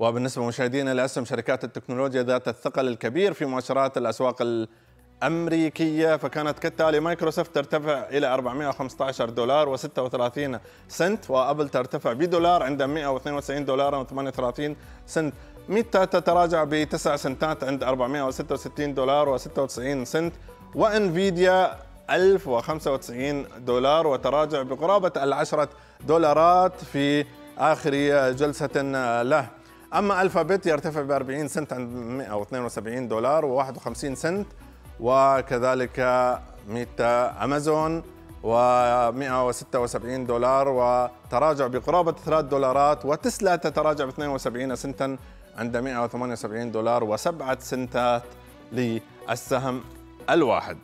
وبالنسبة مشاهدينا لأسهم شركات التكنولوجيا ذات الثقل الكبير في مؤشرات الأسواق الأمريكية فكانت كالتالي مايكروسوفت ترتفع إلى 415 دولار و36 سنت وأبل ترتفع بدولار عند 192 دولار و38 سنت. ميتا تتراجع بتسع سنتات عند 466 دولار و96 سنت. وإنفيديا 1095 دولار وتراجع بقرابة العشرة دولارات في آخر جلسة له. أما ألفابت يرتفع ب 40 سنت عند 172 دولار و51 سنت وكذلك ميتا أمازون و176 دولار وتراجع بقرابة 3 دولارات وتسلا تتراجع ب 72 سنتا عند 178 دولار وسبعة سنتات للسهم الواحد.